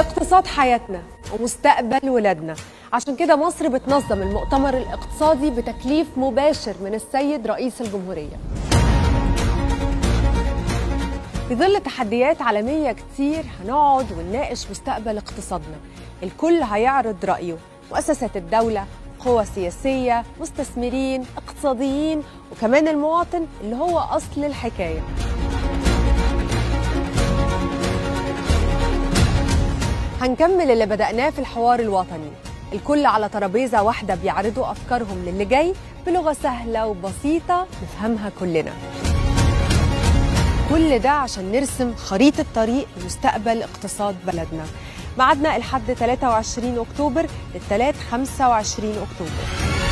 الاقتصاد حياتنا ومستقبل ولادنا. عشان كده مصر بتنظم المؤتمر الاقتصادي بتكليف مباشر من السيد رئيس الجمهورية. في ظل تحديات عالمية كتير هنقعد ونناقش مستقبل اقتصادنا. الكل هيعرض رأيه. مؤسسات الدولة قوى سياسية مستثمرين اقتصاديين وكمان المواطن اللي هو أصل الحكاية. هنكمل اللي بدأناه في الحوار الوطني. الكل على ترابيزة واحدة بيعرضوا أفكارهم للي جاي بلغة سهلة وبسيطة نفهمها كلنا. كل ده عشان نرسم خريطة طريق لمستقبل اقتصاد بلدنا. ميعادنا الحد 23 أكتوبر للثلاث 25 أكتوبر.